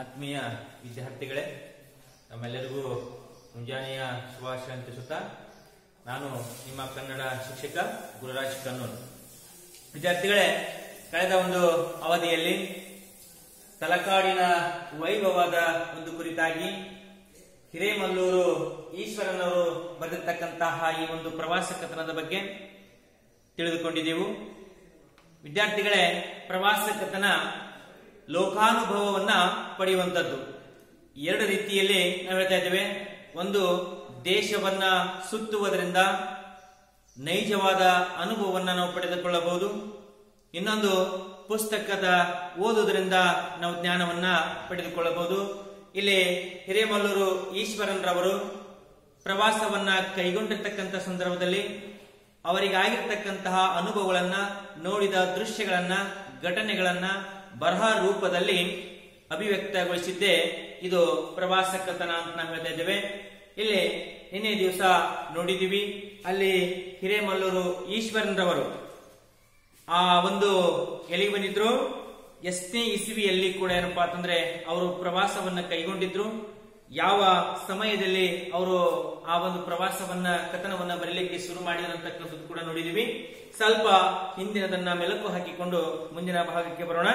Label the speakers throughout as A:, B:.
A: ಆತ್ಮೀಯ ವಿದ್ಯಾರ್ಥಿಗಳೇ, ನಮ್ಮೆಲ್ಲರಿಗೂ ಮುಂಜಾನೆಯ ಶುಭಾಶಯ ತಿಳಿಸುತ್ತಾ ನಾನು ನಿಮ್ಮ ಕನ್ನಡ ಶಿಕ್ಷಕ ಗುರುರಾಜ್ ಕನ್ನೂರ್. ವಿದ್ಯಾರ್ಥಿಗಳೇ, ಕಳೆದ ಒಂದು ಅವಧಿಯಲ್ಲಿ ತಲಕಾಡಿನ ವೈಭವದ ಒಂದು ಕುರಿತಾಗಿ ಹಿರೇಮಲ್ಲೂರು ಈಶ್ವರನವರು ಬರೆದಿರ್ತಕ್ಕಂತಹ ಈ ಒಂದು ಪ್ರವಾಸ ಕಥನದ ಬಗ್ಗೆ ತಿಳಿದುಕೊಂಡಿದ್ದೆವು ವಿದ್ಯಾರ್ಥಿಗಳೇ, ಪ್ರವಾಸ ಕಥನ ಲೋಕಾನುಭವವನ್ನ ಪಡೆಯುವಂಥದ್ದು. ಎರಡು ರೀತಿಯಲ್ಲಿ ನಾವು ಹೇಳ್ತಾ ಇದ್ದೇವೆ. ಒಂದು, ದೇಶವನ್ನ ಸುತ್ತುವುದರಿಂದ ನೈಜವಾದ ಅನುಭವವನ್ನ ನಾವು ಪಡೆದುಕೊಳ್ಳಬಹುದು. ಇನ್ನೊಂದು, ಪುಸ್ತಕದ ಓದುವುದರಿಂದ ನಾವು ಜ್ಞಾನವನ್ನ ಪಡೆದುಕೊಳ್ಳಬಹುದು. ಇಲ್ಲಿ ಹಿರೇಮಲ್ಲೂರು ಈಶ್ವರನ್ರವರು ಪ್ರವಾಸವನ್ನ ಕೈಗೊಂಡಿರ್ತಕ್ಕಂಥ ಸಂದರ್ಭದಲ್ಲಿ ಅವರಿಗಾಗಿರ್ತಕ್ಕಂತಹ ಅನುಭವಗಳನ್ನ, ನೋಡಿದ ದೃಶ್ಯಗಳನ್ನ, ಘಟನೆಗಳನ್ನ ಬರಹ ರೂಪದಲ್ಲಿ ಅಭಿವ್ಯಕ್ತಗೊಳಿಸಿದ್ದೇ. ಇದು ಪ್ರವಾಸ ಕಥನ ಅಂತ ನಾವು ಹೇಳ್ತಾ ಇದ್ದೇವೆ. ಇಲ್ಲಿ ನಿನ್ನೆ ದಿವಸ ನೋಡಿದೀವಿ ಅಲ್ಲಿ ಹಿರೇಮಲ್ಲೂರು ಈಶ್ವರನ್ರವರು ಆ ಒಂದು ಎಲ್ಲಿಗೆ ಬಂದಿದ್ರು? ಎಷ್ಟೇ ಇಸುವಿಯಲ್ಲಿ ಕೂಡ ಏನಪ್ಪಾ ಅಂತಂದ್ರೆ ಅವರು ಪ್ರವಾಸವನ್ನ ಕೈಗೊಂಡಿದ್ರು. ಯಾವ ಸಮಯದಲ್ಲಿ ಅವರು ಆ ಒಂದು ಪ್ರವಾಸವನ್ನ, ಕಥನವನ್ನ ಬರೀಲಿಕ್ಕೆ ಶುರು ಮಾಡಿದ್ರು ಅಂತಕ್ಕಂಥದ್ದು ಕೂಡ ನೋಡಿದೀವಿ ಸ್ವಲ್ಪ ಹಿಂದಿನದನ್ನ ಮೆಲುಕು ಹಾಕಿಕೊಂಡು ಮುಂದಿನ ಭಾಗಕ್ಕೆ ಬರೋಣ.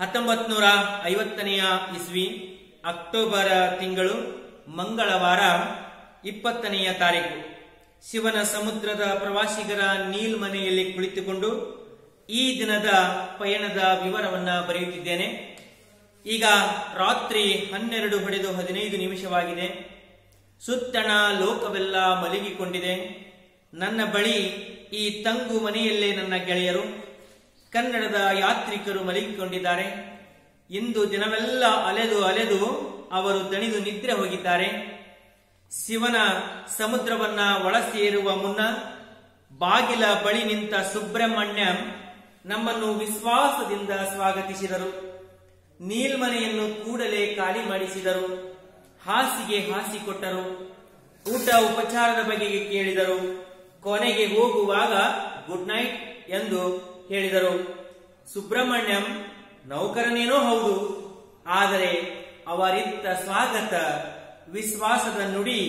A: ಹತ್ತೊಂಬತ್ ನೂರ ಐವತ್ತನೆಯ ಇಸ್ವಿ ಅಕ್ಟೋಬರ್ ತಿಂಗಳು ಮಂಗಳವಾರ ಇಪ್ಪತ್ತನೆಯ ತಾರೀಕು. ಶಿವನ ಸಮುದ್ರದ ಪ್ರವಾಸಿಗರ ನೀಲ್ಮನೆಯಲ್ಲಿ ಕುಳಿತುಕೊಂಡು ಈ ದಿನದ ಪಯಣದ ವಿವರವನ್ನ ಬರೆಯುತ್ತಿದ್ದೇನೆ. ಈಗ ರಾತ್ರಿ ಹನ್ನೆರಡು ಹೊಡೆದು ಹದಿನೈದು ನಿಮಿಷವಾಗಿದೆ. ಸುತ್ತಣ ಲೋಕವೆಲ್ಲ ಮಲಗಿಕೊಂಡಿದೆ. ನನ್ನ ಬಳಿ ಈ ತಂಗು ಮನೆಯಲ್ಲೇ ನನ್ನ ಗೆಳೆಯರು. ಕನ್ನಡದ ಯಾತ್ರಿಕರು ಮಲಗಿಕೊಂಡಿದ್ದಾರೆ. ಇಂದು ದಿನವೆಲ್ಲ ಅಲೆದು ಅಲೆದು ಅವರು ದಣಿದು ನಿದ್ರೆ ಹೋಗಿದ್ದಾರೆ. ಶಿವನ ಸಮುದ್ರವನ್ನ ಒಳ ಸೇರುವ ಮುನ್ನ ಬಾಗಿಲ ಬಳಿ ನಿಂತ ಸುಬ್ರಹ್ಮಣ್ಯ ನಮ್ಮನ್ನು ವಿಶ್ವಾಸದಿಂದ ಸ್ವಾಗತಿಸಿದರು. ನೀಲ್ಮನೆಯನ್ನು ಕೂಡಲೇ ಖಾಲಿ ಮಾಡಿಸಿದರು. ಹಾಸಿಗೆ ಹಾಸಿಕೊಟ್ಟರು. ಊಟ ಉಪಚಾರದ ಬಗೆಗೆ ಕೇಳಿದರು. ಕೊನೆಗೆ ಹೋಗುವಾಗ ಗುಡ್ ನೈಟ್ ಎಂದು ಹೇಳಿದರು. ಸುಬ್ರಹ್ಮಣ್ಯಂ, ನೌಕರನೇನೋ ಹೌದು, ಆದರೆ ಅವರಿತ್ತ ಸ್ವಾಗತ, ವಿಶ್ವಾಸದ ನುಡಿ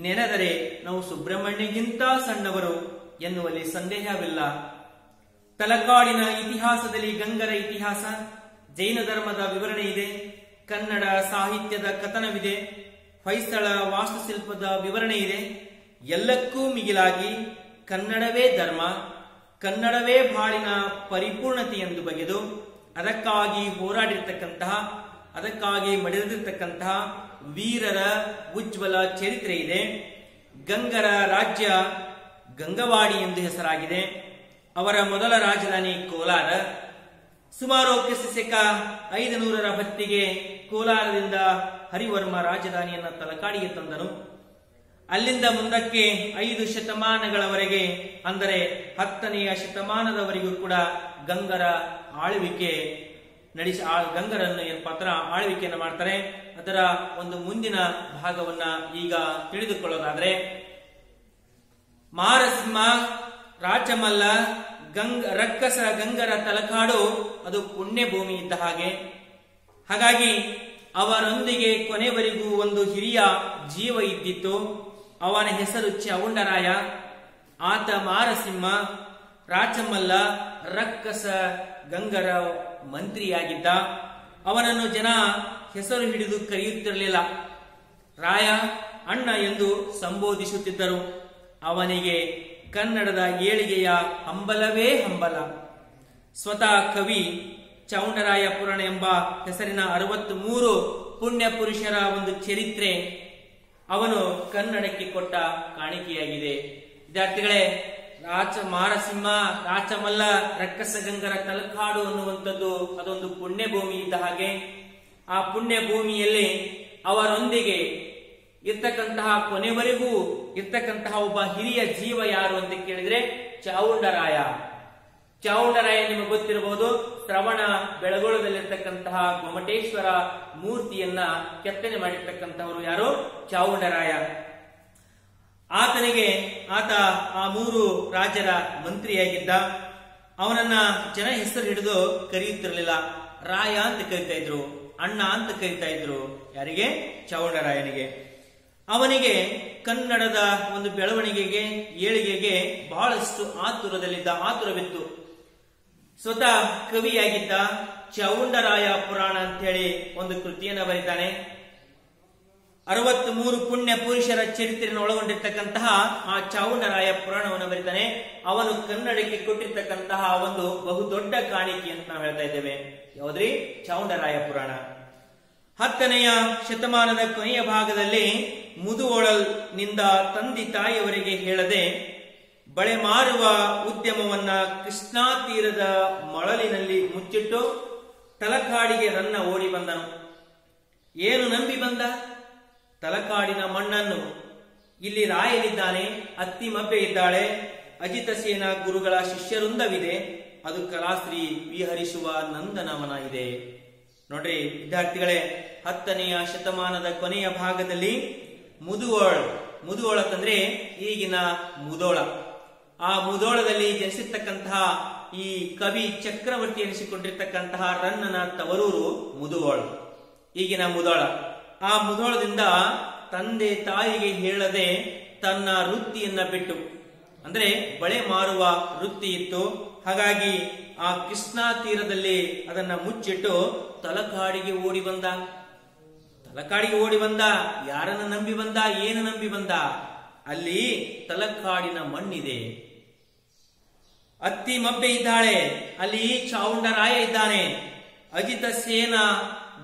A: ನೆನೆದರೆ ನಾವು ಸುಬ್ರಹ್ಮಣ್ಯಗಿಂತ ಸಣ್ಣವರು ಎನ್ನುವಲ್ಲಿ ಸಂದೇಹವಿಲ್ಲ. ತಲಕಾಡಿನ ಇತಿಹಾಸದಲ್ಲಿ ಗಂಗರ ಇತಿಹಾಸ, ಜೈನ ಧರ್ಮದ ವಿವರಣೆ ಇದೆ, ಕನ್ನಡ ಸಾಹಿತ್ಯದ ಕಥನವಿದೆ, ಹೊಯ್ಸಳ ವಾಸ್ತುಶಿಲ್ಪದ ವಿವರಣೆ ಇದೆ, ಎಲ್ಲಕ್ಕೂ ಮಿಗಿಲಾಗಿ ಕನ್ನಡವೇ ಧರ್ಮ ಕನ್ನಡವೇ ಬಾಳಿನ ಪರಿಪೂರ್ಣತೆ ಎಂದು ಬಗೆದು ಅದಕ್ಕಾಗಿ ಹೋರಾಡಿರ್ತಕ್ಕಂತಹ, ಅದಕ್ಕಾಗಿ ಮಡಿದಿರ್ತಕ್ಕಂತಹ ವೀರರ ಉಜ್ವಲ ಚರಿತ್ರೆ ಇದೆ. ಗಂಗರ ರಾಜ್ಯ ಗಂಗವಾಡಿ ಎಂದು ಹೆಸರಾಗಿದೆ. ಅವರ ಮೊದಲ ರಾಜಧಾನಿ ಕೋಲಾರ. ಸುಮಾರು ಕ್ರಿಸ್ತಿಕ ಐದು ನೂರರ ಹೊತ್ತಿಗೆ ಕೋಲಾರದಿಂದ ಹರಿವರ್ಮ ರಾಜಧಾನಿಯನ್ನು ತಲಕಾಡಿಗೆ ತಂದನು. ಅಲ್ಲಿಂದ ಮುಂದಕ್ಕೆ ಐದು ಶತಮಾನಗಳವರೆಗೆ, ಅಂದರೆ ಹತ್ತನೆಯ ಶತಮಾನದವರೆಗೂ ಕೂಡ ಗಂಗರ ಆಳ್ವಿಕೆ ನಡೆಸಿ, ಆ ಗಂಗರನ್ನು ಪಾತ್ರ, ಆಳ್ವಿಕೆಯನ್ನು ಮಾಡ್ತಾರೆ. ಅದರ ಒಂದು ಮುಂದಿನ ಭಾಗವನ್ನ ಈಗ ತಿಳಿದುಕೊಳ್ಳೋದಾದ್ರೆ, ಮಾರಸಿಂಹ, ರಾಚಮಲ್ಲ, ಗಂಗ, ರಕ್ಕಸ, ಗಂಗರ ತಲಕಾಡು, ಅದು ಪುಣ್ಯ ಭೂಮಿ ಇದ್ದ ಹಾಗೆ. ಹಾಗಾಗಿ ಅವರೊಂದಿಗೆ ಕೊನೆವರೆಗೂ ಒಂದು ಹಿರಿಯ ಜೀವ ಇದ್ದಿತ್ತು. ಅವನ ಹೆಸರು ಚೌಂಡರಾಯ, ಆತ ಮಾರಸಿಂಹ ರಾಚಮಲ್ಲ ರಕ್ಕಸ ಗಂಗರ ಮಂತ್ರಿಯಾಗಿದ್ದ. ಅವನನ್ನು ಜನ ಹೆಸರು ಹಿಡಿದು ಕರೆಯುತ್ತಿರಲಿಲ್ಲ. ರಾಯ, ಅಣ್ಣ ಎಂದು ಸಂಬೋಧಿಸುತ್ತಿದ್ದರು. ಅವನಿಗೆ ಕನ್ನಡದ ಏಳಿಗೆಯ ಹಂಬಲವೇ ಹಂಬಲ. ಸ್ವತಃ ಕವಿ ಚೌಂಡರಾಯ ಪುರಾಣ ಎಂಬ ಹೆಸರಿನ ಅರವತ್ತು ಮೂರು ಪುಣ್ಯ ಪುರುಷರ ಒಂದು ಚರಿತ್ರೆ ಅವನು ಕನ್ನಡಕ್ಕೆ ಕೊಟ್ಟ ಕಾಣಿಕೆಯಾಗಿದೆ. ವಿದ್ಯಾರ್ಥಿಗಳೇ, ರಾಚ ಮಾರಸಿಂಹ, ರಾಚಮಲ್ಲ, ರಕ್ಕಸಗಂಗರ ತಲಕಾಡು ಅನ್ನುವಂಥದ್ದು ಅದೊಂದು ಪುಣ್ಯ ಭೂಮಿ ಇದ್ದ ಹಾಗೆ, ಆ ಪುಣ್ಯ ಭೂಮಿಯಲ್ಲಿ ಅವರೊಂದಿಗೆ ಇರ್ತಕ್ಕಂತಹ ಕೊನೆವರೆಗೂ ಇರ್ತಕ್ಕಂತಹ ಒಬ್ಬ ಹಿರಿಯ ಜೀವ ಯಾರು ಅಂತ ಕೇಳಿದ್ರೆ ಚಾವುಂಡರಾಯ. ಚಾವುಂಡರಾಯ ನಿಮಗೆ ಗೊತ್ತಿರಬಹುದು, ಶ್ರವಣ ಬೆಳಗೋಳದಲ್ಲಿರ್ತಕ್ಕಂತಹ ಗೊಮಟೇಶ್ವರ ಮೂರ್ತಿಯನ್ನ ಕೆತ್ತನೆ ಮಾಡಿರ್ತಕ್ಕಂತಹವರು ಯಾರು? ಚಾವುಂಡರಾಯ ಆತನಿಗೆ ಆತ ಆ ಮೂರು ರಾಜರ ಮಂತ್ರಿಯಾಗಿದ್ದ. ಅವನನ್ನ ಜನ ಹೆಸರು ಹಿಡಿದು ಕರೆಯುತ್ತಿರಲಿಲ್ಲ. ರಾಯ ಅಂತ ಕರಿತಾ ಇದ್ರು, ಅಣ್ಣ ಅಂತ ಕರಿತಾ ಇದ್ರು. ಯಾರಿಗೆ? ಚೌಂಡರಾಯನಿಗೆ ಅವನಿಗೆ ಕನ್ನಡದ ಒಂದು ಬೆಳವಣಿಗೆಗೆ, ಏಳಿಗೆಗೆ ಬಹಳಷ್ಟು ಆತುರದಲ್ಲಿದ್ದ, ಆತುರವಿತ್ತು. ಸ್ವತಃ ಕವಿಯಾಗಿದ್ದ ಚೌಂಡರಾಯ ಪುರಾಣ ಅಂತ ಹೇಳಿ ಒಂದು ಕೃತಿಯನ್ನು ಬರೀತಾನೆ. ಅರವತ್ತ್ ಮೂರು ಪುಣ್ಯ ಪುರುಷರ ಚರಿತ್ರೆಯನ್ನು ಒಳಗೊಂಡಿರ್ತಕ್ಕಂತಹ ಆ ಚಾವುಂಡರಾಯ ಪುರಾಣವನ್ನು ಬರೀತಾನೆ. ಅವನು ಕನ್ನಡಕ್ಕೆ ಕೊಟ್ಟಿರ್ತಕ್ಕಂತಹ ಒಂದು ಬಹುದೊಡ್ಡ ಕಾಣಿಕೆ ಅಂತ ನಾವು ಹೇಳ್ತಾ ಇದ್ದೇವೆ. ಯಾವುದ್ರಿ? ಚೌಂಡರಾಯ ಪುರಾಣ. ಹತ್ತನೆಯ ಶತಮಾನದ ಕೊನೆಯ ಭಾಗದಲ್ಲಿ ಮುದುವೊಳಲ್ನಿಂದ ತಂದಿ ತಾಯಿಯವರಿಗೆ ಹೇಳದೆ ಬಳೆ ಮಾರುವ ಉದ್ಯಮವನ್ನ ಕೃಷ್ಣಾ ತೀರದ ಮೊಳಲಿನಲ್ಲಿ ಮುಚ್ಚಿಟ್ಟು ತಲಕಾಡಿಗೆ ರನ್ನ ಓಡಿ ಬಂದನು. ಏನು ನಂಬಿ ಬಂದ? ತಲಕಾಡಿನ ಮಣ್ಣನ್ನು. ಇಲ್ಲಿ ರಾಯನಿದ್ದಾನೆ, ಅತ್ತಿ ಮಬ್ಬೆ ಇದ್ದಾಳೆ, ಅಜಿತ ಸೇನಾ ಗುರುಗಳ ಶಿಷ್ಯರುಂದವಿದೆ, ಅದು ಕಲಾಶ್ರೀ ವಿಹರಿಸುವ ನಂದನವನ ಇದೆ. ನೋಡ್ರಿ, ವಿದ್ಯಾರ್ಥಿಗಳೇ, ಹತ್ತನೆಯ ಶತಮಾನದ ಕೊನೆಯ ಭಾಗದಲ್ಲಿ ಮುದುವೋಳ್ ಮುದುವಳ ಅಂದ್ರೆ ಈಗಿನ ಮುದೋಳ. ಆ ಮುದೋಳದಲ್ಲಿ ಜನಿಸಿರ್ತಕ್ಕಂತಹ ಈ ಕವಿ ಚಕ್ರವರ್ತಿ ಎನಿಸಿಕೊಂಡಿರ್ತಕ್ಕಂತಹ ರನ್ನನ ತವರೂರು ಮುದುಗೋಳ ಈಗಿನ ಮುದೋಳ. ಆ ಮುದೋಳದಿಂದ ತಂದೆ ತಾಯಿಗೆ ಹೇಳದೆ ತನ್ನ ವೃತ್ತಿಯನ್ನ ಬಿಟ್ಟು, ಅಂದ್ರೆ ಬಳೆ ಮಾರುವ ವೃತ್ತಿ ಇತ್ತು. ಹಾಗಾಗಿ ಆ ಕೃಷ್ಣಾ ತೀರದಲ್ಲಿ ಅದನ್ನ ಮುಚ್ಚಿಟ್ಟು ತಲಕಾಡಿಗೆ ಓಡಿ ಬಂದ. ತಲಕಾಡಿಗೆ ಓಡಿ ಬಂದ, ಯಾರನ್ನ ನಂಬಿ ಬಂದ, ಏನು ನಂಬಿ ಬಂದ? ಅಲ್ಲಿ ತಲಕಾಡಿನ ಮಣ್ಣಿದೆ. ಅತ್ತಿ ಮಬ್ಬೆ ಇದ್ದಾಳೆ. ಅಲ್ಲಿ ಚಾವುಂಡರಾಯ ಇದ್ದಾನೆ. ಅಜಿತ ಸೇನ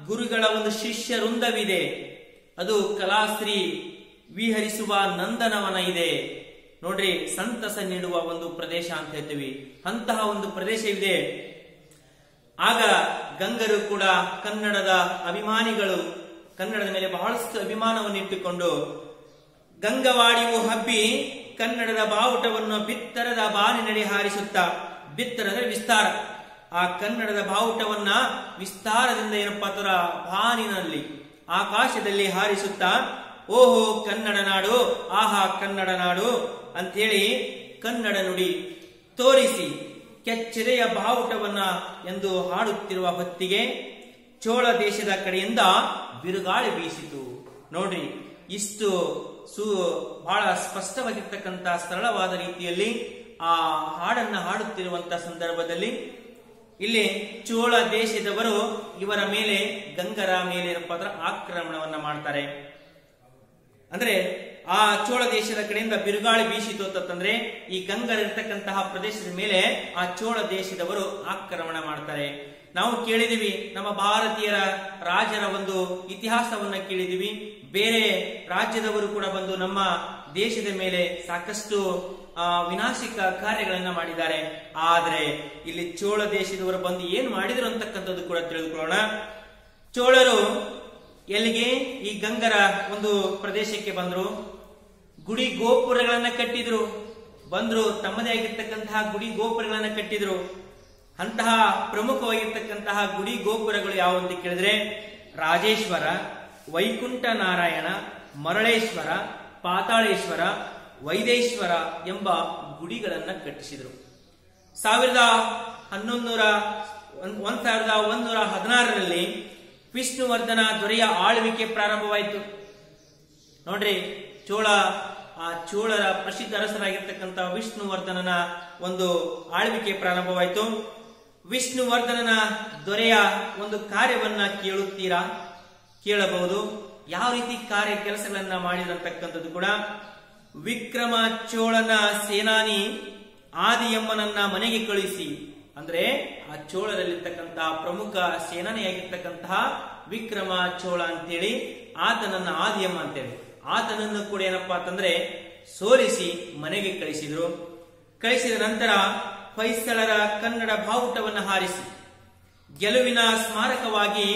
A: ಗುರುಗಳ ಒಂದು ಶಿಷ್ಯ ವೃಂದವಿದೆ. ಅದು ಕಲಾಶ್ರೀ ವಿಹರಿಸುವ ನಂದನವನ ಇದೆ. ನೋಡ್ರಿ, ಸಂತಸ ನೀಡುವ ಒಂದು ಪ್ರದೇಶ ಅಂತ ಹೇಳ್ತೀವಿ. ಅಂತಹ ಒಂದು ಪ್ರದೇಶವಿದೆ ಆಗ ಗಂಗರು ಕೂಡ ಕನ್ನಡದ ಅಭಿಮಾನಿಗಳು, ಕನ್ನಡದ ಮೇಲೆ ಬಹಳಷ್ಟು ಅಭಿಮಾನವನ್ನು ಇಟ್ಟುಕೊಂಡು ಗಂಗವಾಡಿಯು ಹಬ್ಬಿ ಕನ್ನಡದ ಬಾವುಟವನ್ನು ಬಿತ್ತರದ ಬಾನಿನಡಿ ಹಾರಿಸುತ್ತಾ ಬಿತ್ತರದ ವಿಸ್ತಾರ. ಆ ಕನ್ನಡದ ಬಾವುಟವನ್ನ ವಿಸ್ತಾರದಿಂದ ಏನಪ್ಪ ತರ ಬಾನಿನಲ್ಲಿ, ಆಕಾಶದಲ್ಲಿ ಹಾರಿಸುತ್ತಾ, ಓಹೋ ಕನ್ನಡ ನಾಡು, ಆಹಾ ಕನ್ನಡ ನಾಡು ಅಂಥೇಳಿ ಕನ್ನಡ ನುಡಿ ತೋರಿಸಿ ಕೆಚ್ಚೆದೆಯ ಬಾವುಟವನ್ನ ಎಂದು ಹಾಡುತ್ತಿರುವ ಹೊತ್ತಿಗೆ ಚೋಳ ದೇಶದ ಕಡೆಯಿಂದ ಬಿರುಗಾಳಿ ಬೀಸಿತು. ನೋಡ್ರಿ, ಇಷ್ಟು ಸು ಬಹಳ ಸ್ಪಷ್ಟವಾಗಿರ್ತಕ್ಕಂಥ ಸರಳವಾದ ರೀತಿಯಲ್ಲಿ ಆ ಹಾಡನ್ನ ಹಾಡುತ್ತಿರುವಂತಹ ಸಂದರ್ಭದಲ್ಲಿ ಇಲ್ಲಿ ಚೋಳ ದೇಶದವರು ಇವರ ಮೇಲೆ ಗಂಗರ ಮೇಲೆ ಆಕ್ರಮಣವನ್ನ ಮಾಡ್ತಾರೆ. ಅಂದ್ರೆ ಆ ಚೋಳ ದೇಶದ ಕಡೆಯಿಂದ ಬಿರುಗಾಳಿ ಬೀಸಿತು ಅಂತಂದ್ರೆ ಈ ಗಂಗರ ಇರ್ತಕ್ಕಂತಹ ಪ್ರದೇಶದ ಮೇಲೆ ಆ ಚೋಳ ದೇಶದವರು ಆಕ್ರಮಣ ಮಾಡ್ತಾರೆ. ನಾವು ಕೇಳಿದಿವಿ, ನಮ್ಮ ಭಾರತೀಯರ ರಾಜರ ಒಂದು ಇತಿಹಾಸವನ್ನ ಕೇಳಿದಿವಿ. ಬೇರೆ ರಾಜ್ಯದವರು ಕೂಡ ಬಂದು ನಮ್ಮ ದೇಶದ ಮೇಲೆ ಸಾಕಷ್ಟು ವಿನಾಶಿಕ ಕಾರ್ಯಗಳನ್ನು ಮಾಡಿದ್ದಾರೆ. ಆದ್ರೆ ಇಲ್ಲಿ ಚೋಳ ದೇಶದವರು ಬಂದು ಏನು ಮಾಡಿದ್ರು ಅಂತಕ್ಕಂಥದ್ದು ಕೂಡ ತಿಳಿದುಕೊಳ್ಳೋಣ. ಚೋಳರು ಎಲ್ಲಿಗೆ? ಈ ಗಂಗರ ಒಂದು ಪ್ರದೇಶಕ್ಕೆ ಬಂದ್ರು. ಗುಡಿ ಗೋಪುರಗಳನ್ನ ಕಟ್ಟಿದ್ರು. ಬಂದ್ರು, ತಮ್ಮದೇ ಆಗಿರ್ತಕ್ಕಂತಹ ಗುಡಿ ಗೋಪುರಗಳನ್ನ ಕಟ್ಟಿದ್ರು. ಅಂತಹ ಪ್ರಮುಖವಾಗಿರ್ತಕ್ಕಂತಹ ಗುಡಿ ಗೋಪುರಗಳು ಯಾವ ಅಂತ ಕೇಳಿದ್ರೆ ರಾಜೇಶ್ವರ, ವೈಕುಂಠ ನಾರಾಯಣ, ಮರಳೇಶ್ವರ, ಪಾತಾಳೇಶ್ವರ, ವೈದೇಶ್ವರ ಎಂಬ ಗುಡಿಗಳನ್ನ ಕಟ್ಟಿಸಿದರು. ಸಾವಿರದ ಹನ್ನೊಂದೂರ ಒಂದ್ ಸಾವಿರದ ಒಂದೂರ ಹದಿನಾರರಲ್ಲಿ ವಿಷ್ಣುವರ್ಧನ ದೊರೆಯ ಆಳ್ವಿಕೆ ಪ್ರಾರಂಭವಾಯಿತು. ನೋಡ್ರಿ, ಚೋಳ, ಆ ಚೋಳರ ಪ್ರಸಿದ್ಧ ಅರಸರಾಗಿರ್ತಕ್ಕಂಥ ವಿಷ್ಣುವರ್ಧನನ ಒಂದು ಆಳ್ವಿಕೆ ಪ್ರಾರಂಭವಾಯಿತು. ವಿಷ್ಣುವರ್ಧನನ ದೊರೆಯ ಒಂದು ಕಾರ್ಯವನ್ನ ಕೇಳುತ್ತೀರಾ? ಕೇಳಬಹುದು. ಯಾವ ರೀತಿ ಕಾರ್ಯ ಕೆಲಸಗಳನ್ನ ಮಾಡಿರತಕ್ಕಂಥದ್ದು ಕೂಡ ವಿಕ್ರಮ ಚೋಳನ ಸೇನಾನಿ ಆದಿಯಮ್ಮನನ್ನ ಮನೆಗೆ ಕಳುಹಿಸಿ ಅಂದ್ರೆ ಆ ಚೋಳರಲ್ಲಿರ್ತಕ್ಕಂತಹ ಪ್ರಮುಖ ಸೇನಾನಿಯಾಗಿರ್ತಕ್ಕಂತಹ ವಿಕ್ರಮ ಚೋಳ ಅಂತೇಳಿ ಆತನನ್ನ ಆದಿಯಮ್ಮ ಅಂತೇಳಿ. ಆತನನ್ನು ಕೂಡ ಏನಪ್ಪಾ ಅಂತಂದ್ರೆ ಸೋಲಿಸಿ ಮನೆಗೆ ಕಳಿಸಿದ್ರು. ಕಳಿಸಿದ ನಂತರ ಹೊಯ್ಸಳರ ಕನ್ನಡ ಭಾವುಟವನ್ನು ಹಾರಿಸಿ, ಗೆಲುವಿನ ಸ್ಮಾರಕವಾಗಿ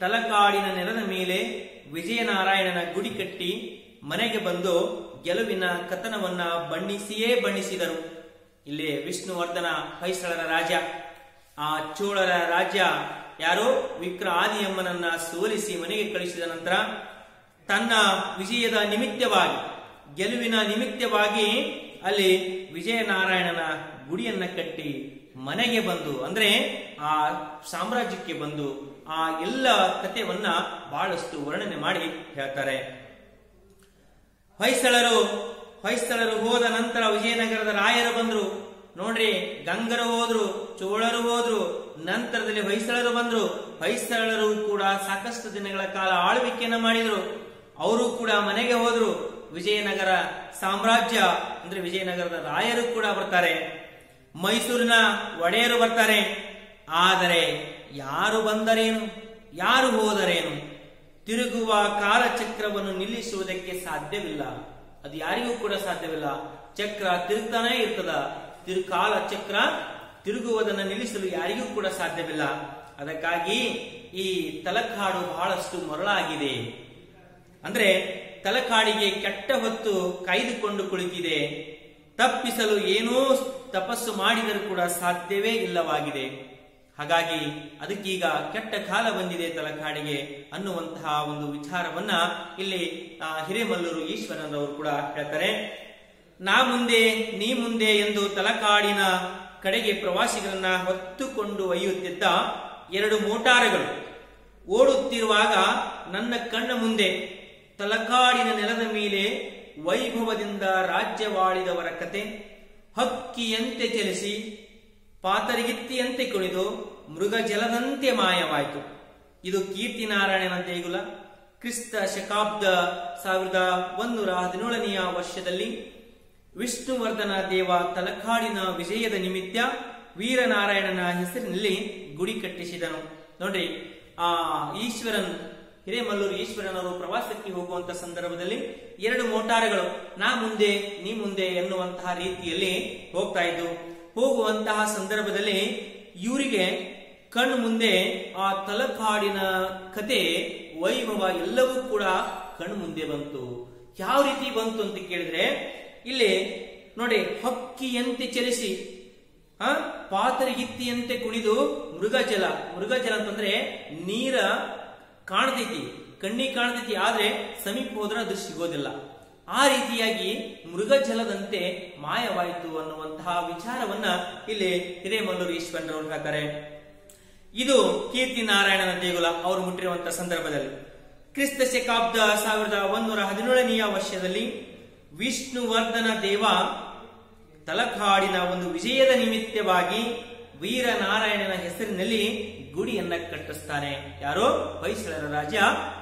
A: ತಲಕಾಡಿನ ನೆಲದ ಮೇಲೆ ವಿಜಯನಾರಾಯಣನ ಗುಡಿ ಕಟ್ಟಿ ಮನೆಗೆ ಬಂದು ಗೆಲುವಿನ ಕಥನವನ್ನ ಬಣ್ಣಿಸಿಯೇ ಬಣ್ಣಿಸಿದರು. ಇಲ್ಲಿ ವಿಷ್ಣುವರ್ಧನ ಹೊಯ್ಸಳರ ರಾಜ. ಆ ಚೋಳರ ರಾಜ ಯಾರೋ ವಿಕ್ರ ಆದಿಯಮ್ಮನನ್ನ ಸೋಲಿಸಿ ಮನೆಗೆ ಕಳಿಸಿದ ನಂತರ, ತನ್ನ ವಿಜಯದ ನಿಮಿತ್ತವಾಗಿ, ಗೆಲುವಿನ ನಿಮಿತ್ತವಾಗಿ ಅಲ್ಲಿ ವಿಜಯನಾರಾಯಣನ ಗುಡಿಯನ್ನ ಕಟ್ಟಿ ಮನೆಗೆ ಬಂದು, ಅಂದ್ರೆ ಆ ಸಾಮ್ರಾಜ್ಯಕ್ಕೆ ಬಂದು ಆ ಎಲ್ಲ ಕಥೆಯನ್ನ ಬಹಳಷ್ಟು ವರ್ಣನೆ ಮಾಡಿ ಹೇಳ್ತಾರೆ. ಹೊಯ್ಸಳರು ಹೊಯ್ಸಳರು ಹೋದ ನಂತರ ವಿಜಯನಗರದ ರಾಯರು ಬಂದ್ರು. ನೋಡ್ರಿ, ಗಂಗರು ಹೋದ್ರು, ಚೋಳರು ಹೋದ್ರು, ನಂತರದಲ್ಲಿ ಹೊಯ್ಸಳರು ಬಂದ್ರು. ಹೊಯ್ಸಳರು ಕೂಡ ಸಾಕಷ್ಟು ದಿನಗಳ ಕಾಲ ಆಳ್ವಿಕೆಯನ್ನ ಮಾಡಿದ್ರು. ಅವರು ಕೂಡ ಮನೆಗೆ ಹೋದ್ರು. ವಿಜಯನಗರ ಸಾಮ್ರಾಜ್ಯ, ಅಂದ್ರೆ ವಿಜಯನಗರದ ರಾಯರು ಕೂಡ ಬರ್ತಾರೆ. ಮೈಸೂರಿನ ಒಡೆಯರು ಬರ್ತಾರೆ. ಆದರೆ ಯಾರು ಬಂದರೇನು? ಯಾರು ಹೋದರೇನು? ತಿರುಗುವ ಕಾಲಚಕ್ರವನ್ನು ನಿಲ್ಲಿಸುವುದಕ್ಕೆ ಸಾಧ್ಯವಿಲ್ಲ. ಅದು ಯಾರಿಗೂ ಕೂಡ ಸಾಧ್ಯವಿಲ್ಲ. ಚಕ್ರ ತಿರುಗ್ತಾನೇ ಇರ್ತದ. ತಿರು ಕಾಲ ಚಕ್ರ ತಿರುಗುವುದನ್ನು ನಿಲ್ಲಿಸಲು ಯಾರಿಗೂ ಕೂಡ ಸಾಧ್ಯವಿಲ್ಲ. ಅದಕ್ಕಾಗಿ ಈ ತಲಕಾಡು ಬಹಳಷ್ಟು ಮರಳಾಗಿದೆ. ಅಂದ್ರೆ ತಲಕಾಡಿಗೆ ಕೆಟ್ಟ ಹೊತ್ತು ಕಾಯ್ದುಕೊಂಡು ಕುಳಿತಿದೆ. ತಪ್ಪಿಸಲು ಏನೋ ತಪಸ್ಸು ಮಾಡಿದರೂ ಕೂಡ ಸಾಧ್ಯವೇ ಇಲ್ಲವಾಗಿದೆ. ಹಾಗಾಗಿ ಅದಕ್ಕೀಗ ಕೆಟ್ಟ ಕಾಲ ಬಂದಿದೆ ತಲಕಾಡಿಗೆ ಅನ್ನುವಂತಹ ಒಂದು ವಿಚಾರವನ್ನ ಇಲ್ಲಿ ಹಿರೇಮಲ್ಲೂರು ಈಶ್ವರನವರು ಕೂಡ ಹೇಳ್ತಾರೆ. ನಾ ಮುಂದೆ, ನೀ ಮುಂದೆ ಎಂದು ತಲಕಾಡಿನ ಕಡೆಗೆ ಪ್ರವಾಸಿಗರನ್ನ ಹೊತ್ತುಕೊಂಡು ಒಯ್ಯುತ್ತಿದ್ದ ಎರಡು ಮೋಟಾರಗಳು ಓಡುತ್ತಿರುವಾಗ ನನ್ನ ಕಣ್ಣ ಮುಂದೆ ತಲಕಾಡಿನ ನೆಲದ ಮೇಲೆ ವೈಭವದಿಂದ ರಾಜ್ಯವಾಳಿದವರ ಕತೆ. ಹಕ್ಕಿಯಂತೆ ಚಲಿಸಿ, ಪಾತರಿಗಿತ್ತಿಯಂತೆ ಕುಣಿದು ಮೃಗ ಜಲದಂತೆ ಮಾಯವಾಯಿತು. ಇದು ಕೀರ್ತಿನಾರಾಯಣನ ದೇಗುಲ ಕ್ರಿಸ್ತ ಶಕಾಬ್ದ ಸಾವಿರದ ಒಂದೂರ ಹದಿನೇಳನೆಯ ವರ್ಷದಲ್ಲಿ ವಿಷ್ಣುವರ್ಧನ ದೇವ ತಲಕಾಡಿನ ವಿಜಯದ ನಿಮಿತ್ತ ವೀರನಾರಾಯಣನ ಹೆಸರಿನಲ್ಲಿ ಗುಡಿ ಕಟ್ಟಿಸಿದನು. ನೋಡ್ರಿ, ಆ ಈಶ್ವರನ್ ಹಿರೇಮಲ್ಲೂರು ಈಶ್ವರನವರು ಪ್ರವಾಸಕ್ಕೆ ಹೋಗುವಂತ ಸಂದರ್ಭದಲ್ಲಿ ಎರಡು ಮೋಟಾರ್ಗಳು, ನಾ ಮುಂದೆ, ನೀ ಮುಂದೆ ಎನ್ನುವಂತಹ ರೀತಿಯಲ್ಲಿ ಹೋಗ್ತಾ ಇದ್ದು, ಹೋಗುವಂತಹ ಸಂದರ್ಭದಲ್ಲಿ ಇವರಿಗೆ ಕಣ್ಣು ಮುಂದೆ ಆ ತಲಕಾಡಿನ ಕತೆ, ವೈಭವ ಎಲ್ಲವೂ ಕೂಡ ಕಣ್ಣು ಮುಂದೆ ಬಂತು. ಯಾವ ರೀತಿ ಬಂತು ಅಂತ ಕೇಳಿದ್ರೆ, ಇಲ್ಲಿ ನೋಡಿ, ಹಕ್ಕಿಯಂತೆ ಚಲಿಸಿ, ಆ ಪಾತರಿಗಿತ್ತಿಯಂತೆ ಕುಣಿದು ಮೃಗಜಲ. ಮೃಗಜಲ ಅಂತಂದ್ರೆ ನೀರ ಕಾಣ್ತೈತಿ ಕಣ್ಣಿಗೆ ಕಾಣ್ತೈತಿ, ಆದ್ರೆ ಸಮೀಪ ಹೋದ್ರೆ ಅದು ಸಿಗೋದಿಲ್ಲ. ಆ ರೀತಿಯಾಗಿ ಮೃಗಜಲದಂತೆ ಮಾಯವಾಯಿತು ಅನ್ನುವಂತಹ ವಿಚಾರವನ್ನ ಇಲ್ಲಿ ಹಿರೇಮಲ್ಲೂರು ಈಶ್ವರನವರು ಹೇಳ್ತಾರೆ. ಇದು ಕೀರ್ತಿ ನಾರಾಯಣನ ದೇಗುಲ ಅವರು ಮುಟ್ಟಿರುವಂತಹ ಸಂದರ್ಭದಲ್ಲಿ. ಕ್ರಿಸ್ತ ಶಕಾಬ್ದ ಸಾವಿರದ ಒಂದೂರ ಹದಿನೇಳನೆಯ ವರ್ಷದಲ್ಲಿ ವಿಷ್ಣುವರ್ಧನ ದೇವ ತಲಕಾಡಿನ ಒಂದು ವಿಜಯದ ನಿಮಿತ್ತವಾಗಿ ವೀರನಾರಾಯಣನ ಹೆಸರಿನಲ್ಲಿ ಗುಡಿಯನ್ನ ಕಟ್ಟಿಸ್ತಾನೆ. ಯಾರೋ? ಹೊಯ್ಸಳರ ರಾಜ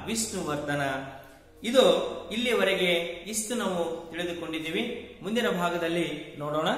A: ವಿಷ್ಣುವರ್ಧನ. ಇದು ಇಲ್ಲಿಯವರೆಗೆ ಇಷ್ಟು ನಾವು ತಿಳಿದುಕೊಂಡಿದ್ದೀವಿ. ಮುಂದಿನ ಭಾಗದಲ್ಲಿ ನೋಡೋಣ.